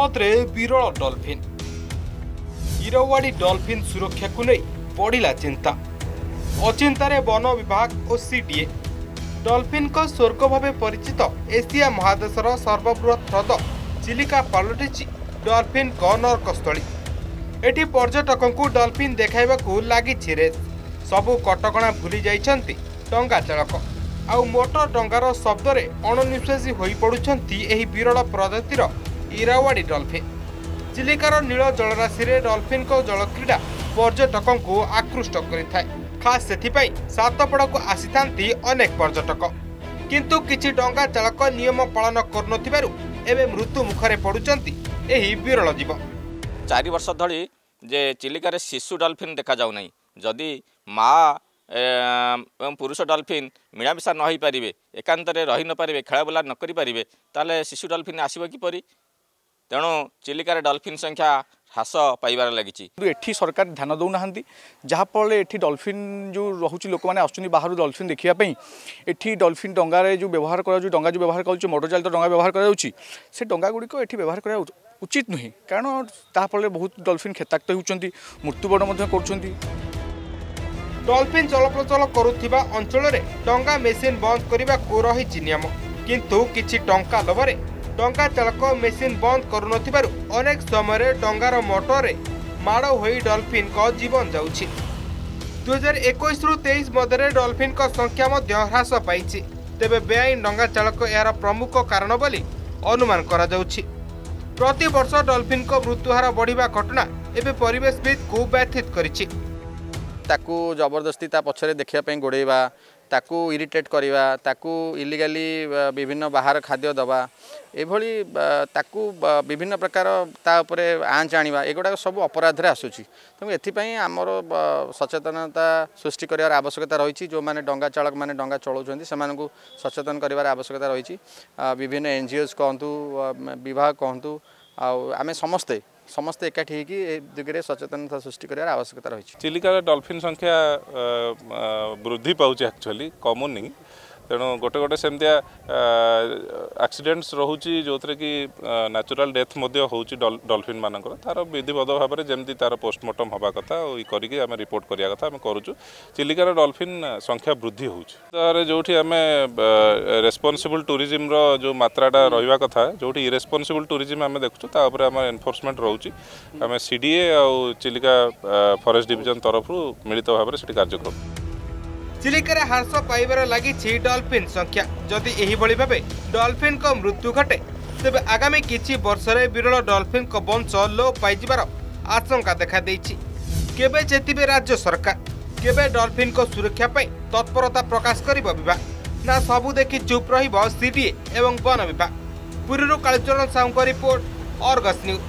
ସମୁଦ୍ରରେ ବିରଳ dolphin. Irrawaddy dolphin ସୁରକ୍ଷାକୁ ନେଇ ବଢ଼ିଲା ଚିନ୍ତା। ଅଚିନ୍ତାରେ ବନ ବିଭାଗ ଓ ସିଡିଏ। ଡଲଫିନ୍ଙ୍କ ସ୍ୱର୍ଗ ଭାବେ ପରିଚିତ ଏସିଆ ମହାଦେଶର ସର୍ବବୃହତ୍ ହ୍ରଦ ଚିଲିକା ପାଲଟିଛି ଡଲଫିନ୍ଙ୍କ ନରକସ୍ଥଳୀ ଏଠି ପର୍ଯ୍ୟଟକଙ୍କୁ ଡଲଫିନ୍ ଦେଖାଇବାକୁ ଲାଗିଛି ରେସ୍। ସବୁ କଟକଣା ଭୁଲି ଯାଇଛନ୍ତି ଡଙ୍ଗା ଚାଳକ। ଆଉ ମୋଟର ଡଙ୍ଗାର ଶବ୍ଦରେ ଅଣନିଶ୍ୱାସୀ ହୋଇପଡ଼ୁଛନ୍ତି ଏହି ବିରଳ ପ୍ରଜାତିର ଇରାୱାଡି ଡଲଫିନ୍। ଚିଲିକାର ନୀଳ ଜଳରାଶିରେ ଡଲଫିନ୍ଙ୍କ ଜଳକ୍ରୀଡ଼ା ପର୍ଯ୍ୟଟକଙ୍କୁ ଆକୃଷ୍ଟ କରିଥାଏ। ଖାସ୍ ସେଥିପାଇଁ ସାତପଡ଼ାକୁ ଆସିଥାନ୍ତି ଅନେକ ପର୍ଯ୍ୟଟକ। କିନ୍ତୁ କିଛି ଡଙ୍ଗା ଚାଳକ ନିୟମ ପାଳନ କରୁନଥିବାରୁ ଏବେ ମୃତ୍ୟୁ ମୁଖରେ ପଡ଼ୁଛନ୍ତି ଏହି ବିରଳ ଜୀବ। ଚାରି ବର୍ଷ ଧରି ଯେ ଚିଲିକାରେ ଶିଶୁ ଡଲଫିନ୍ ଦେଖାଯାଉନାହିଁ ଯଦି ମା ଏବଂ ପୁରୁଷ ଡଲଫିନ୍ ମିଳାମିଶା ନ ହୋଇପାରିବେ ଏକାନ୍ତରେ ରହି ନପାରିବେ ଖେଳାବୁଲା ନ କରିପାରିବେ ତାହେଲେ ଶିଶୁ ଡଲଫିନ୍ ଆସିବ କିପରି? ତେଣୁ ଚିଲିକାରେ ଡଲଫିନ୍ ସଂଖ୍ୟା ହ୍ରାସ ପାଇବାରେ ଲାଗିଛି କିନ୍ତୁ ଏଠି ସରକାର ଧ୍ୟାନ ଦେଉନାହାନ୍ତି ଯାହାଫଳରେ ଏଠି ଡଲଫିନ୍ ଯେଉଁ ରହୁଛି ଲୋକମାନେ ଆସୁଛନ୍ତି ବାହାରୁ ଡଲଫିନ୍ ଦେଖିବା ପାଇଁ ଏଠି ଡଲଫିନ୍ ଡଙ୍ଗାରେ ଯେଉଁ ବ୍ୟବହାର କରାଯାଉଛି ଡଙ୍ଗା ଯେଉଁ ବ୍ୟବହାର କରାଯାଉଛି ମୋଟର ଚାଳିତ ଡଙ୍ଗା ବ୍ୟବହାର କରାଯାଉଛି ସେ ଡଙ୍ଗାଗୁଡ଼ିକ ଏଠି ବ୍ୟବହାର କରିବା ଉଚିତ ନୁହେଁ କାରଣ ତାହା ଫଳରେ ବହୁତ ଡଲଫିନ୍ କ୍ଷତାକ୍ତ ହେଉଛନ୍ତି ମୃତ୍ୟୁବରଣ ମଧ୍ୟ କରୁଛନ୍ତି ଡଲଫିନ୍ ଚଳପ୍ରଚଳ କରୁଥିବା ଅଞ୍ଚଳରେ ଡଙ୍ଗା ମେସିନ୍ ବନ୍ଦ କରିବାକୁ ରହିଛି ନିୟମ କିନ୍ତୁ କିଛି ଟଙ୍କା ଲୋଭରେ ଡଙ୍ଗା ଚାଳକ ମେସିନ୍ ବନ୍ଦ କରୁନଥିବାରୁ ଅନେକ ସମୟରେ ଡଙ୍ଗାର ମୋଟରରେ ମାଡ଼ ହୋଇ ଡଲଫିନ୍ଙ୍କ ଜୀବନ ଯାଉଛି। ଦୁଇହଜାର ଏକୋଇଶରୁ ତେଇଶ ମଧ୍ୟରେ ଡଲଫିନ୍ଙ୍କ ସଂଖ୍ୟା ମଧ୍ୟ ହ୍ରାସ ପାଇଛି। ତେବେ ବେଆଇନ ଡଙ୍ଗା ଚାଳକ ଏହାର ପ୍ରମୁଖ କାରଣ ବୋଲି ଅନୁମାନ କରାଯାଉଛି। ପ୍ରତିବର୍ଷ ଡଲଫିନ୍ଙ୍କ ମୃତ୍ୟୁହାର ବଢ଼ିବା ଘଟଣା ଏବେ ପରିବେଶବିତ୍କୁ ବ୍ୟଥିତ କରିଛି। ତାକୁ ଜବରଦସ୍ତି ତା ପଛରେ ଦେଖିବା ପାଇଁ ଗୋଡ଼େଇବା ତାକୁ ଇରିଟେଟ୍ କରିବା ତାକୁ ଇଲିଗାଲି ବିଭିନ୍ନ ବାହାର ଖାଦ୍ୟ ଦେବା ଏଭଳି ତାକୁ ବିଭିନ୍ନ ପ୍ରକାର ତା ଉପରେ ଆଞ୍ଚ ଆଣିବା ଏଗୁଡ଼ାକ ସବୁ ଅପରାଧରେ ଆସୁଛି। ତେଣୁ ଏଥିପାଇଁ ଆମର ସଚେତନତା ସୃଷ୍ଟି କରିବାର ଆବଶ୍ୟକତା ରହିଛି। ଯେଉଁମାନେ ଡଙ୍ଗା ଚାଳକମାନେ ଡଙ୍ଗା ଚଳାଉଛନ୍ତି ସେମାନଙ୍କୁ ସଚେତନ କରିବାର ଆବଶ୍ୟକତା ରହିଛି। ବିଭିନ୍ନ ଏନ୍ ଜି ଓସ୍ କୁହନ୍ତୁ ବିଭାଗ କୁହନ୍ତୁ ଆଉ ଆମେ ସମସ୍ତେ ସମସ୍ତେ ଏକାଠି ହେଇକି ଏ ଦିଗରେ ସଚେତନତା ସୃଷ୍ଟି କରିବାର ଆବଶ୍ୟକତା ରହିଛି। ଚିଲିକାରେ ଡଲଫିନ୍ ସଂଖ୍ୟା ବୃଦ୍ଧି ପାଉଛି ଆକ୍ଚୁଆଲି କମୁନି। ତେଣୁ ଗୋଟେ ଗୋଟେ ସେମିତିଆ ଆକ୍ସିଡେଣ୍ଟସ୍ ରହୁଛି ଯେଉଁଥିରେ କି ନ୍ୟାଚୁରାଲ୍ ଡେଥ୍ ମଧ୍ୟ ହେଉଛି ଡଲଫିନ୍ ମାନଙ୍କର ତାର ବିଧିବଦ୍ଧ ଭାବରେ ଯେମିତି ତାର ପୋଷ୍ଟମର୍ଟମ୍ ହେବା କଥା କରିକି ଆମେ ରିପୋର୍ଟ କରିବା କଥା ଆମେ କରୁଛୁ। ଚିଲିକାର ଡଲଫିନ୍ ସଂଖ୍ୟା ବୃଦ୍ଧି ହେଉଛି। ତାରେ ଯେଉଁଠି ଆମେ ରେସ୍ପନ୍ସିବୁଲ୍ ଟୁରିଜିମ୍ର ଯେଉଁ ମାତ୍ରାଟା ରହିବା କଥା ଯେଉଁଠି ଇରେସ୍ପନ୍ସିବୁଲ୍ ଟୁରିଜିମ୍ ଆମେ ଦେଖୁଛୁ ତା ଉପରେ ଆମର ଏନଫୋର୍ସମେଣ୍ଟ ରହୁଛି। ଆମେ ସି ଡି ଏ ଆଉ ଚିଲିକା ଫରେଷ୍ଟ ଡିଭିଜନ୍ ତରଫରୁ ମିଳିତ ଭାବରେ ସେଠି କାର୍ଯ୍ୟ କରୁ ଚିଲିକାରେ ହ୍ରାସ ପାଇବାରେ ଲାଗିଛି ଡଲଫିନ୍ ସଂଖ୍ୟା। ଯଦି ଏହିଭଳି ଭାବେ ଡଲଫିନ୍ଙ୍କ ମୃତ୍ୟୁ ଘଟେ ତେବେ ଆଗାମୀ କିଛି ବର୍ଷରେ ବିରଳ ଡଲଫିନ୍ଙ୍କ ବଂଶ ଲୋପ ପାଇଯିବାର ଆଶଙ୍କା ଦେଖାଦେଇଛି। କେବେ ଚେତିବେ ରାଜ୍ୟ ସରକାର କେବେ ଡଲଫିନ୍ଙ୍କ ସୁରକ୍ଷା ପାଇଁ ତତ୍ପରତା ପ୍ରକାଶ କରିବ ବିଭାଗ। ନା ସବୁ ଦେଖି ଚୁପ୍ ରହିବ ସିଡିଏ ଏବଂ ବନ ବିଭାଗ। ପୁରୀରୁ କାଳିଚରଣ ସାହୁଙ୍କ ରିପୋର୍ଟ ଅର୍ଗସ୍ ନ୍ୟୁଜ୍।